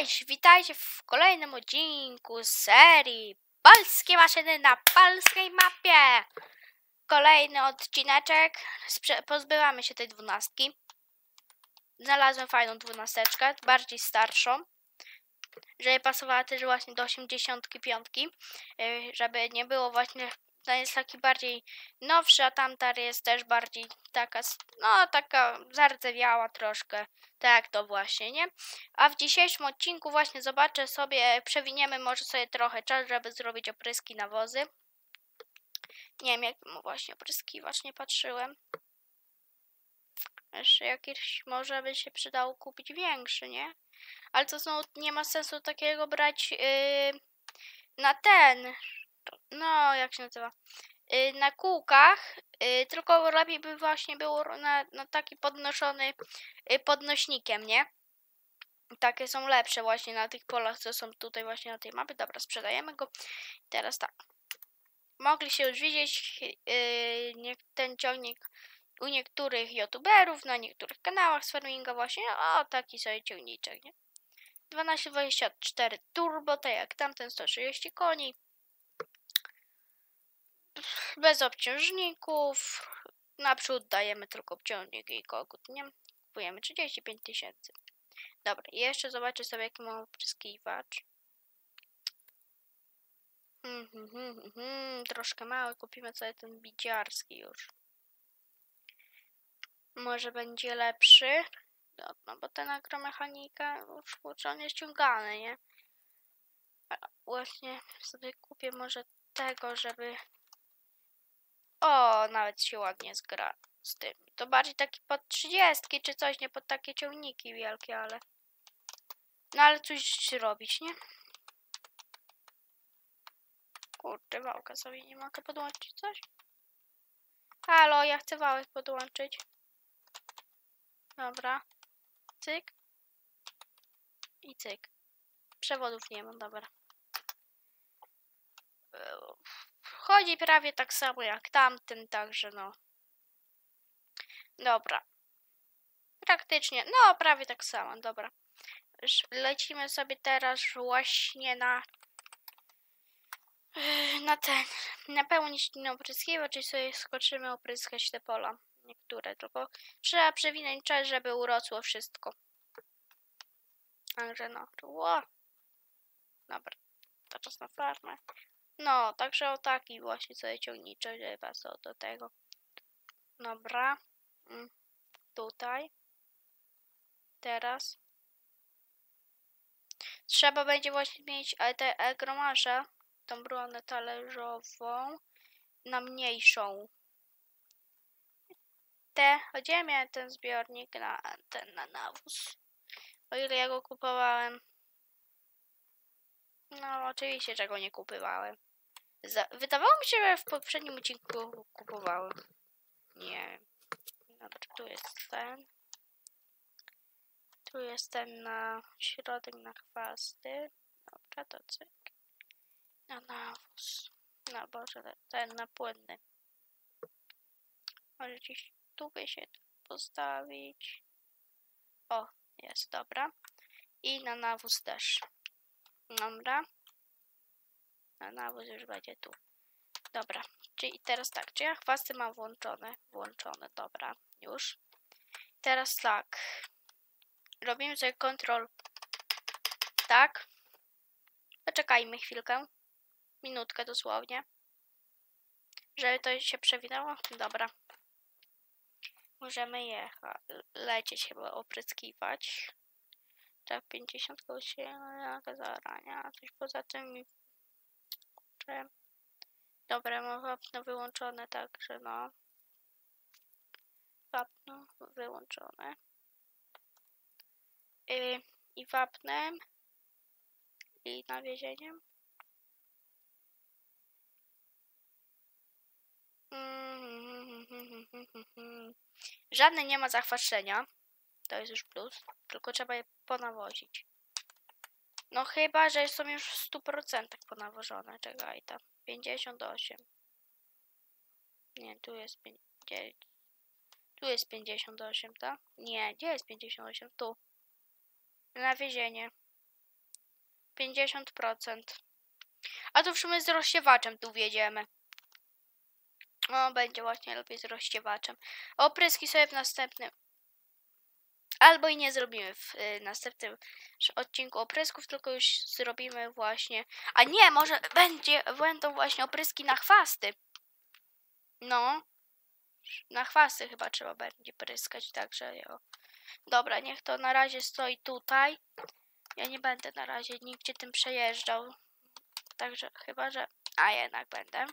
Cześć, witajcie w kolejnym odcinku serii Polskie maszyny na polskiej mapie. Kolejny odcineczek. Pozbywamy się tej dwunastki. Znalazłem fajną dwunasteczkę, bardziej starszą. Żeby pasowała też właśnie do 85. yy, Żeby nie było właśnie. Ten jest taki bardziej nowszy, a tamta jest też bardziej taka, no taka zardzewiała troszkę. Tak, to właśnie, nie? A w dzisiejszym odcinku właśnie zobaczę sobie, przewiniemy może sobie trochę czas, żeby zrobić opryski nawozy. Nie wiem, jak mu właśnie opryskiwacz, nie patrzyłem. Jeszcze jakiś może by się przydało kupić większy, nie? Ale to znowu nie ma sensu takiego brać yy, na ten. No, jak się nazywa? Yy, na kółkach, yy, tylko lepiej by właśnie było na, na taki podnoszony yy, podnośnikiem, nie? Takie są lepsze właśnie na tych polach, co są tutaj właśnie na tej mapie. Dobra, sprzedajemy go. Teraz tak. Mogli się już widzieć yy, ten ciągnik u niektórych youtuberów, na niektórych kanałach z farminga właśnie. O, taki sobie ciągniczek, nie? 1224 turbo, tak jak tamten 130 koni. Bez obciążników. Naprzód dajemy tylko obciążnik i kogut, nie? Kupujemy 35 tysięcy. Dobra, jeszcze zobaczę sobie, jaki mam opryskiwacz. Hmm, hmm, hmm, troszkę mały, kupimy sobie ten bidziarski już. Może będzie lepszy. No, bo ten agromechanika już kurczę, on jest ściągany, nie? Właśnie sobie kupię może tego, żeby... O, nawet się ładnie zgra z tym. To bardziej taki pod 30 czy coś, nie pod takie ciągniki wielkie, ale... No ale coś robić, nie? Kurczę, wałka sobie nie mogę podłączyć coś? Halo, ja chcę wałek podłączyć. Dobra. Cyk. I cyk. Przewodów nie mam, dobra. Eee, Chodzi prawie tak samo jak tamten, także no. Dobra. Praktycznie, no prawie tak samo, dobra. Lecimy sobie teraz właśnie na Yy, na ten, napełnić no opryskiwacz i sobie skoczymy opryskać te pola. Niektóre, tylko trzeba przewinąć czas, żeby urosło wszystko. Także no, ło. Dobra, czas na farmę. No, także o taki właśnie sobie ciągniczy, żeby pasował do tego. Dobra. Mm, Tutaj. Teraz. Trzeba będzie właśnie mieć te agromarze tą bronę talerzową na mniejszą. Te, gdzie miałem ten zbiornik na ten na nawóz? O ile ja go kupowałem? No, oczywiście, czego nie kupowałem. Za, wydawało mi się, że w poprzednim odcinku kupowałem. Nie. Dobra, tu jest ten. Tu jest ten na środek na chwasty. Dobra, to cyk. Na nawóz. No boże, te- ten na płynny. Może gdzieś tu by się postawić. O, jest, dobra. I na nawóz też. Dobra. Na nawóz już będzie tu. Dobra, czyli teraz tak, czy ja chwasty mam włączone? Włączone, dobra, już. Teraz tak. Robimy sobie kontrol. Tak. Poczekajmy chwilkę. Minutkę dosłownie. Żeby to się przewinęło? Dobra. Możemy jechać, lecieć chyba, opryskiwać. Tak, 50 kołosienia, zarania, coś poza tym. mi- Kurczę. Dobra, mam wapno wyłączone, także no. Wapno wyłączone. Yy, I wapnem. I nawiezieniem. Żadne nie ma zachwaszczenia. To jest już plus. Tylko trzeba je ponawozić. No chyba, że są już w 100% ponawożone. Czekaj tam. 58. Nie, tu jest 50. Tu jest 58, tak? Nie, gdzie jest 58? Tu. Nawiezienie. 50%. A to w sumie z rozsiewaczem tu wjedziemy. O, będzie właśnie lepiej z rozsiewaczem. Opryski sobie w następnym. Albo i nie zrobimy w y, następnym odcinku oprysków, tylko już zrobimy właśnie. A nie, może będzie, będą właśnie opryski na chwasty. No. Na chwasty chyba trzeba będzie pryskać, także jo. Dobra, niech to na razie stoi tutaj. Ja nie będę na razie nigdzie tym przejeżdżał. Także chyba, że... A jednak będę.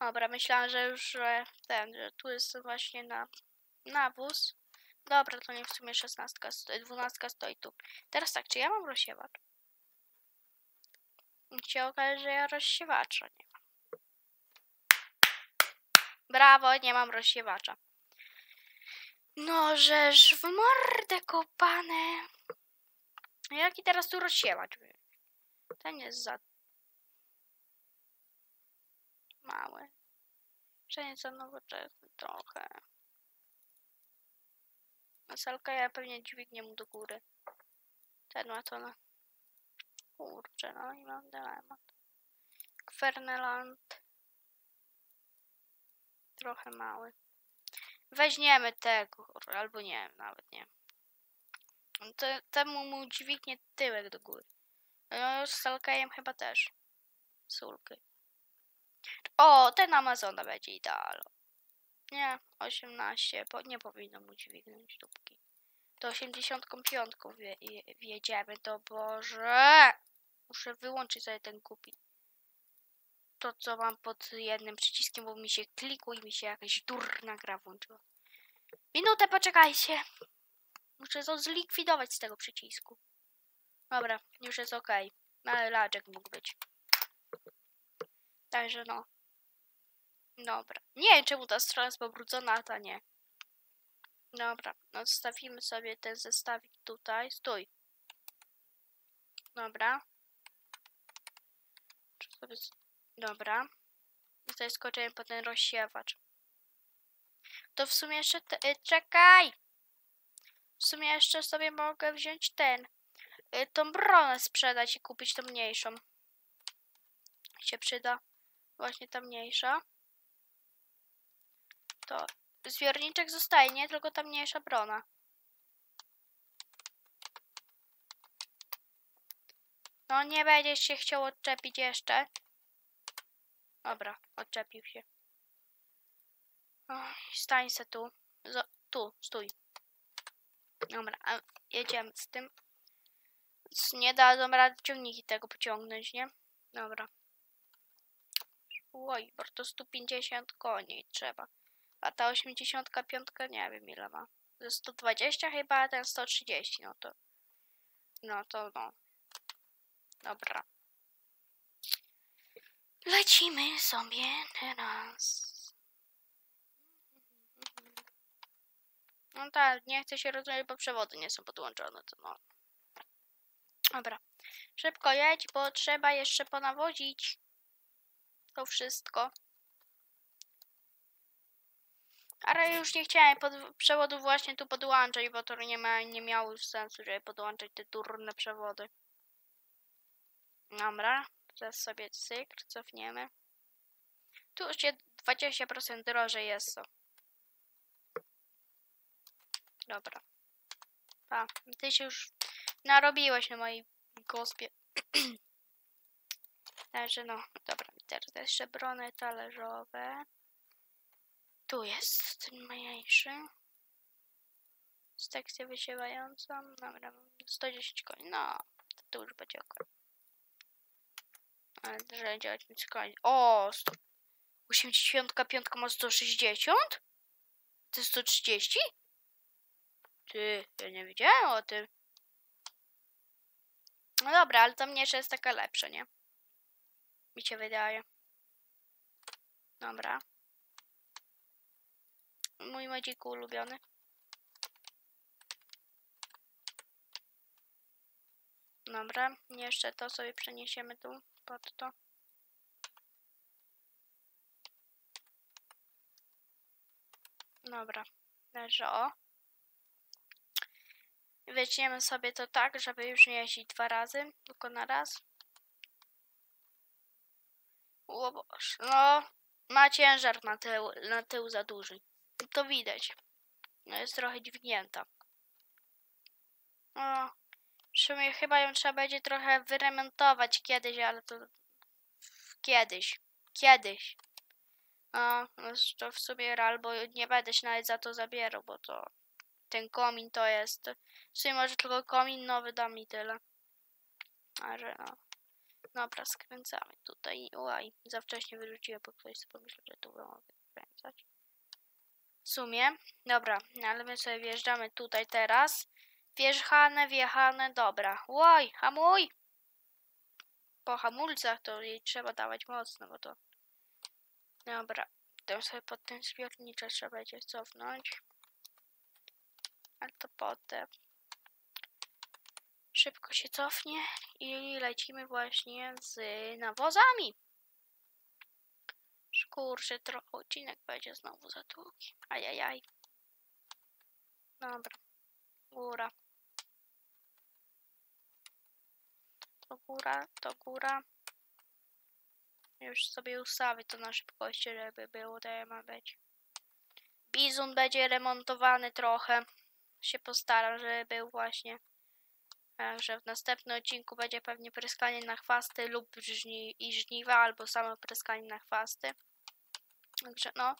Dobra, myślałam, że już że ten, że tu jest właśnie na nawóz. Dobra, to nie w sumie 16, stoi, 12 stoi tu. Teraz tak, czy ja mam rozsiewacz? I się okaże, że ja rozsiewacza nie mam. Brawo, nie mam rozsiewacza. No, żeż w mordę kopane. Jaki teraz tu rozsiewacz? Ten jest za mały. Że nieco nowoczesny trochę. Maselka ja pewnie dźwignię mu do góry. Ten ma to na... Kurczę, no i mam dylemat. Kwerneland. Trochę mały. Weźmiemy tego, albo nie nawet nie. To, temu mu dźwignie tyłek do góry. No, z Salkajem chyba też. Sulky. O, ten Amazona będzie idealny. Nie, 18, bo nie powinno mu dźwignąć dupki. To 85 wje, wjedziemy, to Boże! Muszę wyłączyć sobie ten kupi. To, co mam pod jednym przyciskiem, bo mi się klikło i mi się jakaś durna gra włączyła. Minutę, poczekajcie. Muszę to zlikwidować z tego przycisku. Dobra, już jest ok. Ale laczek mógł być. Także no. Dobra. Nie wiem, czemu ta strona jest pobrudzona, a ta nie. Dobra, odstawimy sobie ten zestawik tutaj. Stój. Dobra. Dobra. I tutaj skoczymy po ten rozsiewacz. To w sumie jeszcze... Te... Y, czekaj! W sumie jeszcze sobie mogę wziąć ten. Y, tą bronę sprzedać i kupić tą mniejszą. Się przyda. Właśnie ta mniejsza. To zbiorniczek zostaje, nie? Tylko ta mniejsza brona. No nie będziesz się chciał odczepić jeszcze. Dobra, odczepił się. stań se tu. Z tu, stój. Dobra, jedziemy z tym. Nie dadzą rady ciągniki tego pociągnąć, nie? Dobra. Oj, bo to 150 koni trzeba. A ta 85 nie wiem ile ma. Ze 120 chyba, a ten 130, no to... No to no. Dobra. Lecimy sobie teraz. No tak, nie chcę się rozumieć, bo przewody nie są podłączone, to no. Dobra. Szybko jedź, bo trzeba jeszcze ponawozić to wszystko. Ale już nie chciałem pod, przewodu właśnie tu podłączać, bo to nie, ma, nie miało sensu, żeby podłączać te durne przewody. Dobra, teraz sobie cykl cofniemy. Tu już się 20% drożej jest to. Dobra. Pa, ty się już narobiłeś na mojej gospie. Także no, dobra, teraz jeszcze brony talerzowe. Tu jest ten mniejszy. Z tekstą wysiewającą. Dobra, 110 koni. No, to, to już będzie ok. Ale działać nic koni. O, 100. 85 ma 160? To jest 130? Ty, ja nie wiedziałem o tym. No dobra, ale to mniejsza jest taka lepsza, nie? Mi się wydaje. Dobra. Mój modziku ulubiony. Dobra, jeszcze to sobie przeniesiemy tu pod to. Dobra, leży o. weźmiemy sobie to tak, żeby już nie jeździć dwa razy, tylko na raz. O Boże, no, ma ciężar na tył, na tył za duży. To widać. No jest trochę dźwignięta. O, w sumie chyba ją trzeba będzie trochę wyremontować kiedyś, ale to kiedyś. Kiedyś. No, no to w sumie albo nie będę się nawet za to zabierał, bo to ten komin to jest. W sumie może tylko komin nowy da mi tyle. Ale no. Dobra, skręcamy tutaj. Uaj, za wcześnie wyrzuciłem, bo ktoś sobie pomyślał, że tu mogę wykręcać. Sumie. Dobra, no ale my sobie wjeżdżamy tutaj teraz. Wjeżdżane, wjechane, dobra. Łoj, hamuj! Po hamulcach to jej trzeba dawać mocno, bo to... Dobra, to sobie pod ten zbiornicze trzeba będzie cofnąć. A to potem szybko się cofnie i lecimy właśnie z nawozami. Kurczę, trochę odcinek będzie znowu za długi. Ajajaj. Dobra. Góra. To góra, to góra. Już sobie ustawię to na szybkości, żeby było tak ma być. Bizon będzie remontowany trochę. Się postaram, żeby był właśnie. Także w następnym odcinku będzie pewnie pryskanie na chwasty lub żni i żniwa, albo samo pryskanie na chwasty. Także no.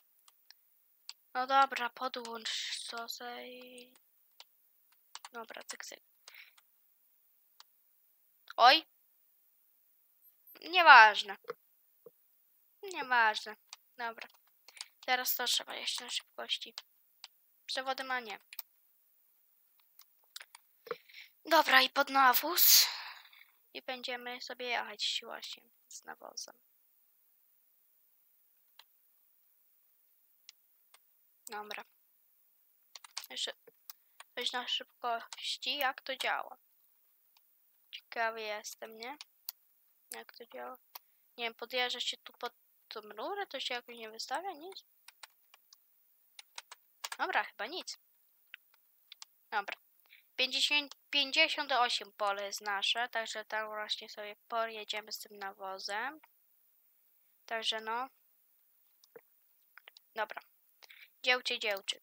No dobra, podłącz co sej. Dobra, cyk, cyk. Oj. Nieważne. Nieważne. Dobra. Teraz to trzeba jeszcze na szybkości. Przewody ma nie. Dobra, i pod nawóz. I będziemy sobie jechać właśnie z nawozem. Dobra. Jeszcze coś na szybkości, jak to działa. Ciekawy jestem, nie? Jak to działa. Nie wiem, podjeżdża się tu pod tą rurę, to się jakoś nie wystawia, nic. Dobra, chyba nic. Dobra. 50, 58 pole jest nasze, także tam właśnie sobie pojedziemy z tym nawozem. Także no. Dobra. Dziełcie, dziełczy.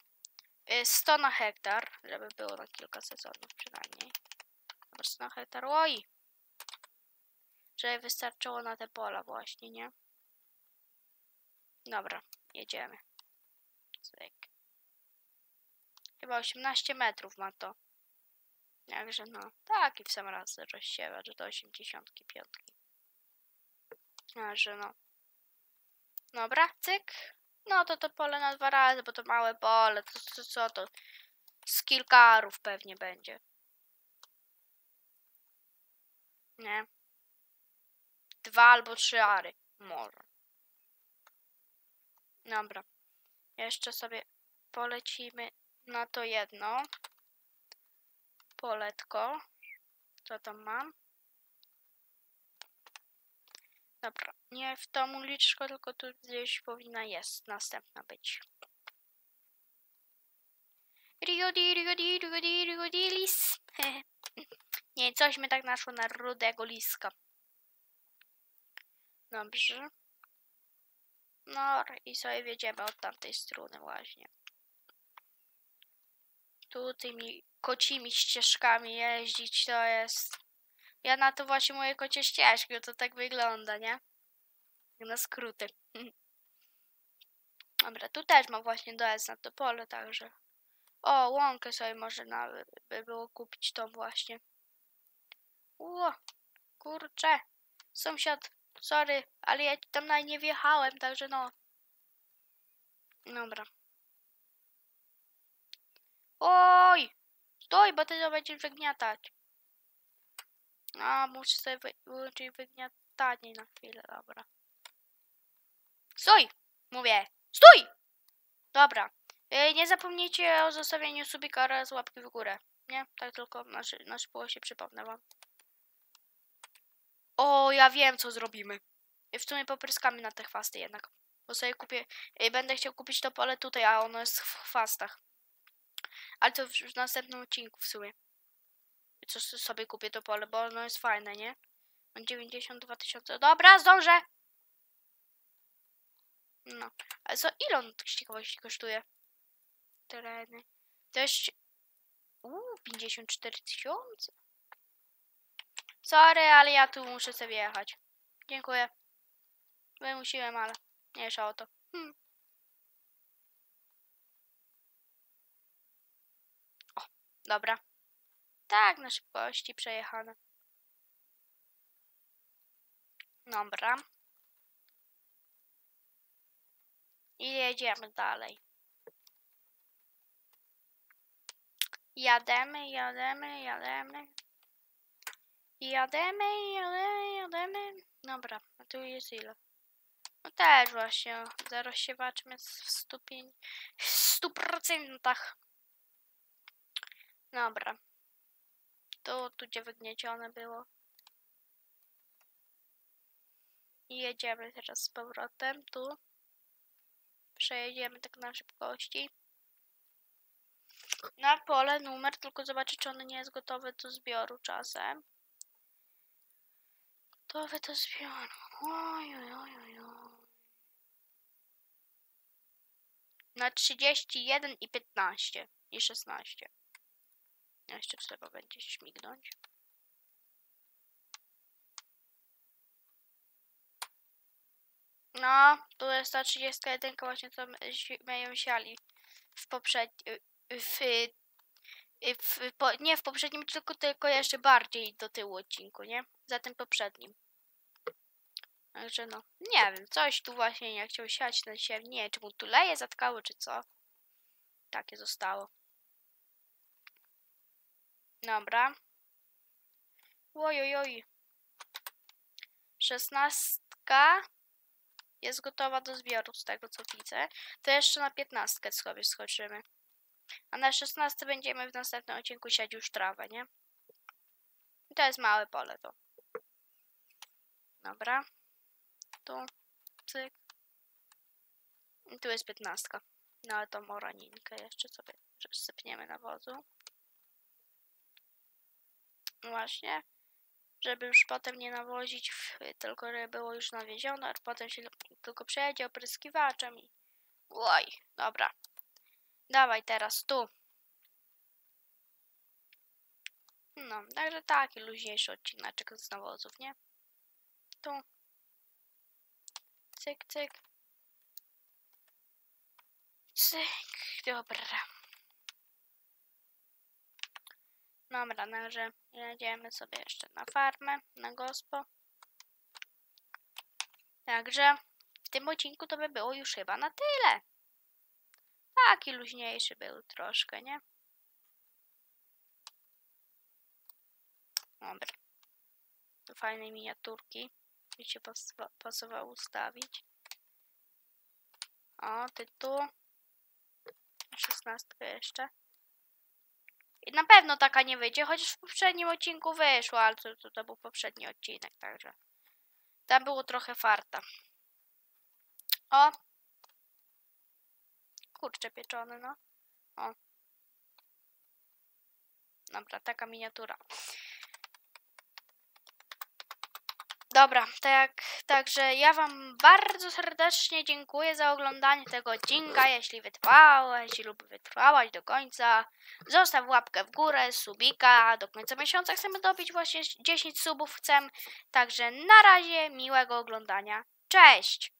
100 na hektar, żeby było na kilka sezonów przynajmniej. Dobra, 100 na hektar. Oj! Żeby wystarczyło na te pola właśnie, nie? Dobra, jedziemy. Cyk. Chyba 18 metrów ma to. Jakże no, taki w sam raz rozsiewacz do 85. Także no. Dobra, cyk. No to to pole na dwa razy, bo to małe pole, to, to co to? Z kilka arów pewnie będzie. Nie. Dwa albo trzy ary. Może. Dobra. Jeszcze sobie polecimy na to jedno. Poletko. Co tam mam? Dobra, nie w tą uliczkę, tylko tu gdzieś powinna jest następna być. Riodi, riodi, riodi, riodi, lis. nie, coś mi tak naszło na rudego liska. Dobrze. No i sobie wiedziemy od tamtej strony właśnie. Tu tymi kocimi ścieżkami jeździć to jest... Ja na to właśnie moje kocie ścieżki, to tak wygląda, nie? Na skróty. Dobra, tu też mam właśnie dojazd na to pole, także... O, łąkę sobie może nawet by było kupić tą właśnie. Ło, kurczę. Sąsiad, sorry, ale ja tam na nie wjechałem, także no. Dobra. Oj! Stój, bo ty to będziesz wygniatać. A, muszę sobie wy wyłączyć wygniatanie na chwilę, dobra. Stój! Mówię. Stój! Dobra. Nie zapomnijcie o zostawieniu subika oraz łapki w górę. Nie? Tak tylko na, na szybko się przypomnę wam. O, ja wiem co zrobimy. W sumie popryskamy na te chwasty jednak. Bo sobie kupię, yy, będę chciał kupić to pole tutaj, a ono jest w chwastach. Ale to w, w następnym odcinku w sumie. co sobie kupię to pole, bo ono jest fajne, nie? Mam 92 tysiące. Dobra, zdążę! No. A co, ile on z ciekawości kosztuje? Tereny. Dość... Uuu, 54 tysiące. Sorry, ale ja tu muszę sobie jechać. Dziękuję. Wymusiłem, ale nie jeszcze o to. Hmm. O, dobra. Tak, na szybkości przejechane. Dobra. I jedziemy dalej. Jademy, jademy, jademy. Jademy, jademy, jademy. Dobra, a tu jest ile? No też właśnie, zaraz się zobaczmy w stupień, w stu procentach. Dobra. Tu, tu gdzie wygniecione było. I jedziemy teraz z powrotem tu. Przejedziemy tak na szybkości. Na pole numer, tylko zobaczę, czy ono nie jest gotowe do zbioru czasem. Gotowe do zbioru. Oj, oj, oj, oj. Na 31 i 15 i 16. Jeszcze trzeba będzie śmignąć. No, tu jest ta 31 właśnie, co my si- my ją siali w poprzednim, w, w, po, nie w poprzednim, tylko, tylko jeszcze bardziej do tyłu odcinku, nie? Za tym poprzednim. Także no, nie wiem, coś tu właśnie nie chciał siać na siebie, nie czy mu tu leje zatkało, czy co. Takie zostało. Dobra. Oj, oj, oj. Szesnastka jest gotowa do zbioru z tego co widzę. To jeszcze na piętnastkę sobie skoczymy. A na szesnastce będziemy w następnym odcinku siać już trawę, nie? I to jest małe pole to. Dobra. Tu. Cyk. I tu jest piętnastka. No ale to moraninkę jeszcze sobie sypniemy nawozu. Właśnie. Żeby już potem nie nawozić, tylko było już nawiezione, a potem się tylko przejedzie opryskiwaczem i... Oj, dobra. Dawaj teraz tu. No, także taki luźniejszy odcineczek z nawozów, nie? Tu. Cyk, cyk. Cyk, dobra. Dobra, także jedziemy sobie jeszcze na farmę, na gospo. Także w tym odcinku to by było już chyba na tyle. Taki luźniejszy był troszkę, nie? Dobra. Tu fajne miniaturki. Mi się pas- pasowało ustawić. O, ty tu. Szesnastkę jeszcze. Na pewno taka nie wyjdzie, chociaż w poprzednim odcinku wyszło, ale to, to, to był poprzedni odcinek, także. Tam było trochę farta. O! Kurczę pieczony, no. O. Dobra, taka miniatura. Dobra, tak, także ja Wam bardzo serdecznie dziękuję za oglądanie tego odcinka. Jeśli wytrwałeś lub wytrwałaś do końca, zostaw łapkę w górę, subika. Do końca miesiąca chcemy dobić właśnie 10 subów chcę. Także na razie, miłego oglądania. Cześć!